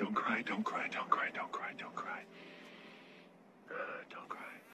Don't cry, don't cry, don't cry, don't cry.